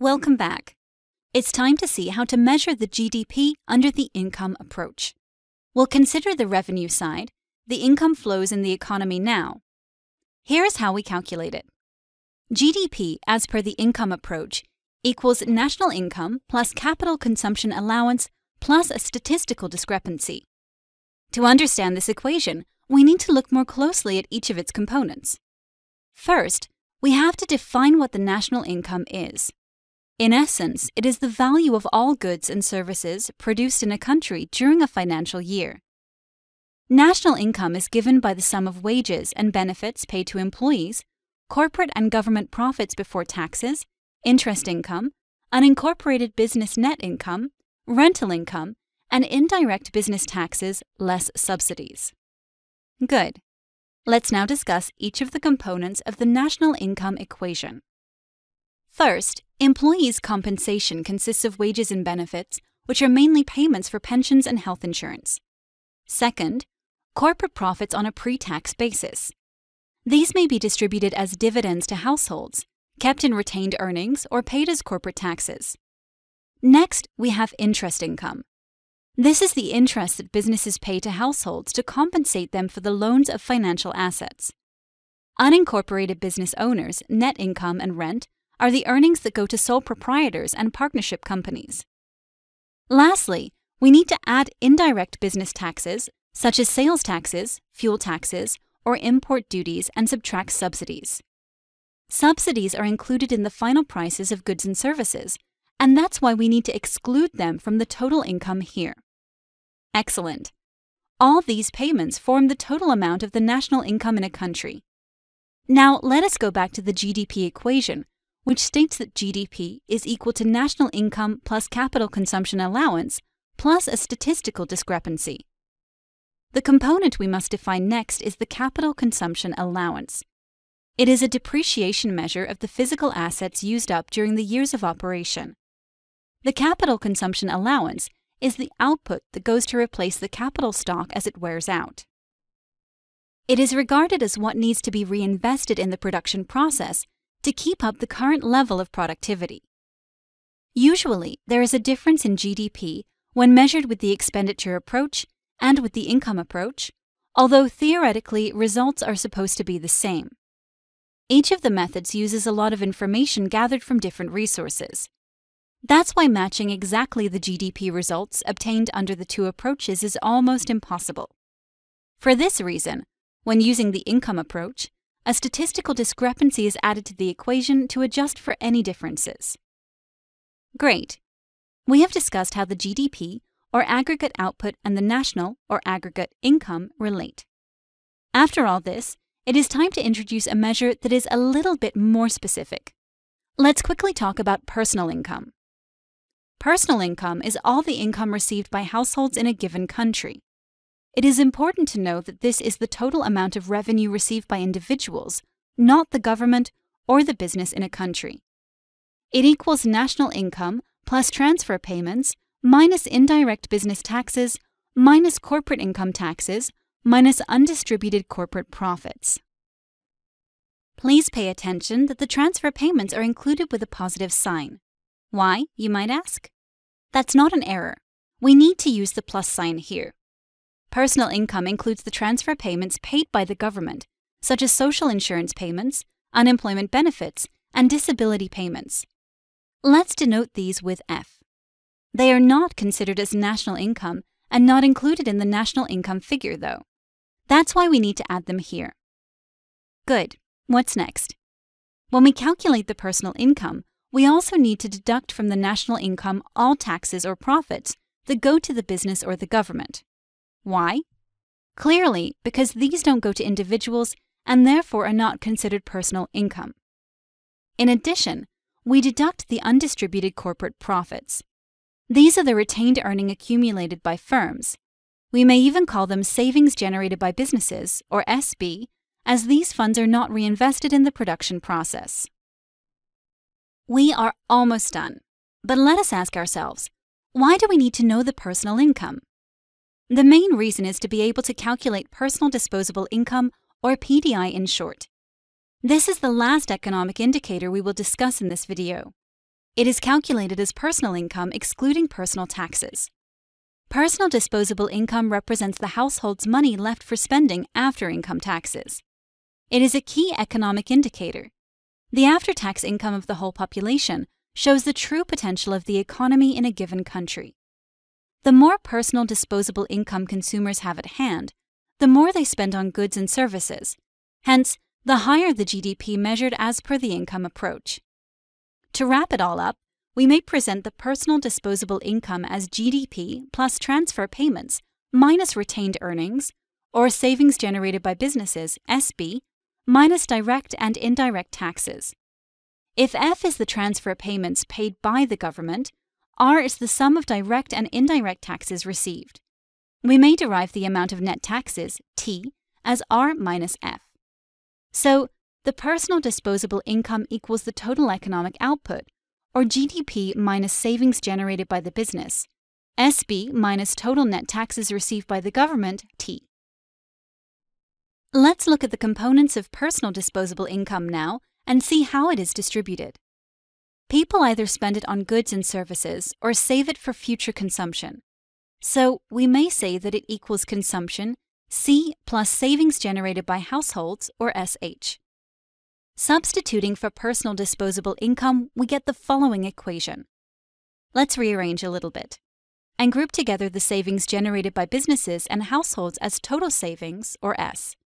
Welcome back. It's time to see how to measure the GDP under the income approach. We'll consider the revenue side, the income flows in the economy now. Here's how we calculate it. GDP, as per the income approach, equals national income plus capital consumption allowance plus a statistical discrepancy. To understand this equation, we need to look more closely at each of its components. First, we have to define what the national income is. In essence, it is the value of all goods and services produced in a country during a financial year. National income is given by the sum of wages and benefits paid to employees, corporate and government profits before taxes, interest income, unincorporated business net income, rental income, and indirect business taxes less subsidies. Good. Let's now discuss each of the components of the national income equation. First, employees' compensation consists of wages and benefits, which are mainly payments for pensions and health insurance. Second, corporate profits on a pre tax basis. These may be distributed as dividends to households, kept in retained earnings, or paid as corporate taxes. Next, we have interest income. This is the interest that businesses pay to households to compensate them for the loans of financial assets. Unincorporated business owners' net income and rent are the earnings that go to sole proprietors and partnership companies. Lastly, we need to add indirect business taxes, such as sales taxes, fuel taxes, or import duties, and subtract subsidies. Subsidies are included in the final prices of goods and services, and that's why we need to exclude them from the total income here. Excellent. All these payments form the total amount of the national income in a country. Now let us go back to the GDP equation, which states that GDP is equal to national income plus capital consumption allowance plus a statistical discrepancy. The component we must define next is the capital consumption allowance. It is a depreciation measure of the physical assets used up during the years of operation. The capital consumption allowance is the output that goes to replace the capital stock as it wears out. It is regarded as what needs to be reinvested in the production process to keep up the current level of productivity. Usually, there is a difference in GDP when measured with the expenditure approach and with the income approach, although theoretically results are supposed to be the same. Each of the methods uses a lot of information gathered from different resources. That's why matching exactly the GDP results obtained under the two approaches is almost impossible. For this reason, when using the income approach, a statistical discrepancy is added to the equation to adjust for any differences. Great. We have discussed how the GDP, or aggregate output, and the national, or aggregate income, relate. After all this, it is time to introduce a measure that is a little bit more specific. Let's quickly talk about personal income. Personal income is all the income received by households in a given country. It is important to know that this is the total amount of revenue received by individuals, not the government or the business in a country. It equals national income plus transfer payments minus indirect business taxes minus corporate income taxes minus undistributed corporate profits. Please pay attention that the transfer payments are included with a positive sign. Why, you might ask? That's not an error. We need to use the plus sign here. Personal income includes the transfer payments paid by the government, such as social insurance payments, unemployment benefits, and disability payments. Let's denote these with F. They are not considered as national income and not included in the national income figure, though. That's why we need to add them here. Good. What's next? When we calculate the personal income, we also need to deduct from the national income all taxes or profits that go to the business or the government. Why? Clearly, because these don't go to individuals and therefore are not considered personal income. In addition, we deduct the undistributed corporate profits. These are the retained earning accumulated by firms. We may even call them savings generated by businesses, or SB, as these funds are not reinvested in the production process. We are almost done, but let us ask ourselves why do we need to know the personal income? The main reason is to be able to calculate personal disposable income, or PDI in short. This is the last economic indicator we will discuss in this video. It is calculated as personal income excluding personal taxes. Personal disposable income represents the household's money left for spending after income taxes. It is a key economic indicator. The after tax income of the whole population shows the true potential of the economy in a given country. The more personal disposable income consumers have at hand, the more they spend on goods and services. Hence, the higher the GDP measured as per the income approach. To wrap it all up, we may present the personal disposable income as GDP plus transfer payments minus retained earnings, or savings generated by businesses, SB, minus direct and indirect taxes. If F is the transfer payments paid by the government, R is the sum of direct and indirect taxes received. We may derive the amount of net taxes, T, as R minus F. So, the personal disposable income equals the total economic output, or GDP minus savings generated by the business, SB minus total net taxes received by the government, T. Let's look at the components of personal disposable income now and see how it is distributed. People either spend it on goods and services or save it for future consumption. So we may say that it equals consumption C plus savings generated by households or SH. Substituting for personal disposable income, we get the following equation. Let's rearrange a little bit and group together the savings generated by businesses and households as total savings, or S.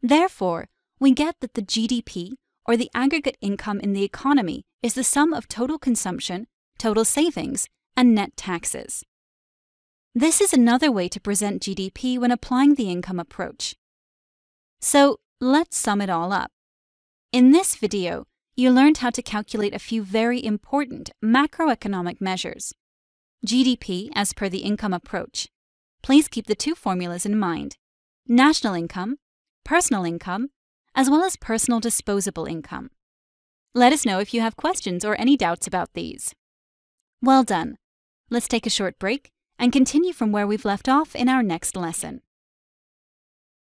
Therefore, we get that the GDP, or the aggregate income in the economy, is the sum of total consumption, total savings, and net taxes. This is another way to present GDP when applying the income approach. So, let's sum it all up. In this video, you learned how to calculate a few very important macroeconomic measures. GDP as per the income approach. Please keep the two formulas in mind. National income, personal income, as well as personal disposable income. Let us know if you have questions or any doubts about these. Well done. Let's take a short break and continue from where we've left off in our next lesson.